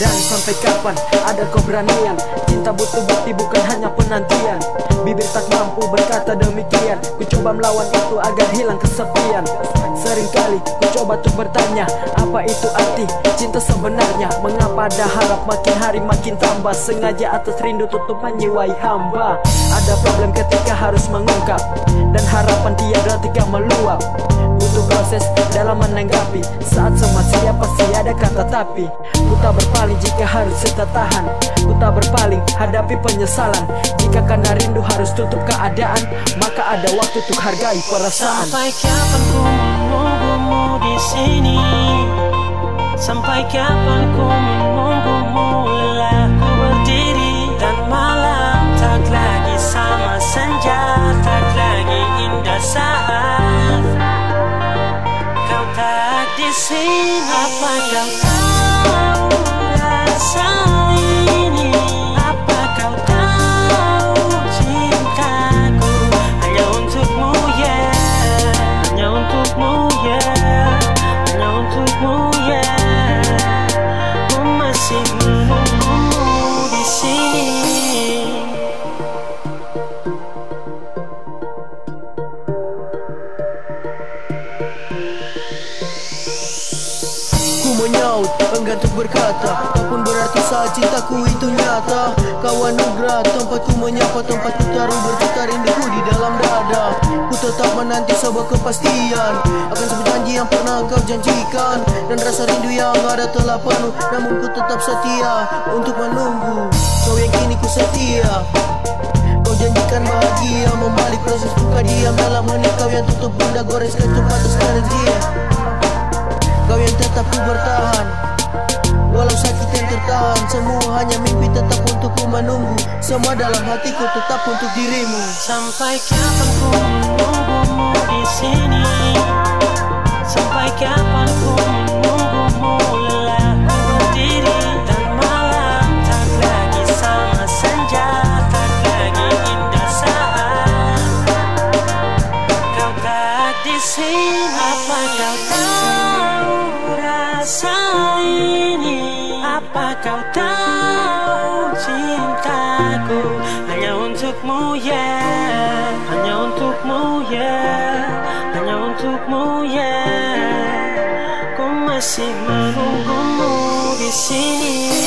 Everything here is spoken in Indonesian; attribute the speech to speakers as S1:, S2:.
S1: Dan sampai kapan ada keberanian? Cinta butuh bukti bukan hanya penantian. Bibir tak mampu berkata demikian. Ku coba melawan itu agar hilang kesepian. Seringkali ku coba untuk bertanya Apa itu arti cinta sebenarnya? Mengapa ada harap makin hari makin tambah? Sengaja atas rindu tutup menyiwai hamba. Ada problem ketika harus mengungkap. Dan harapan tiada ketika meluap Butuh proses dalam menanggapi. Saat semua siap pasti ada kata tapi. Ku tak berpaling jika harus tetap tahan. Ku tak berpaling hadapi penyesalan. Jika karena rindu harus tutup keadaan Maka ada waktu untuk hargai perasaan.
S2: Sampai kapan ku menunggumu di sini? Sampai kapan ku menunggumu seen.
S3: I find out. Untuk berkata. Apapun berarti saat cintaku itu nyata. Kau anugerah, tempatku menyapa Tempatku taruh berjuta rinduku di dalam dada. Ku tetap menanti sebuah kepastian. Akan sebuah janji yang pernah kau janjikan. Dan rasa rindu yang ada telah penuh. Namun ku tetap setia untuk menunggu. Kau yang kini ku setia. Kau janjikan bahagia. Membalik proses buka diam dalam hening Kau yang tutup bunda gores kecup atas energi Kau yang tetap ku bertahan Walau sakit yang tertahan Semua hanya mimpi tetap untuk ku menunggu. Semua dalam hatiku tetap untuk dirimu.
S2: Sampai kapan ku menunggumu di sini cintaku Hanya untukmu ya Hanya untukmu ya Hanya untukmu ya Ku masih menunggumu di sini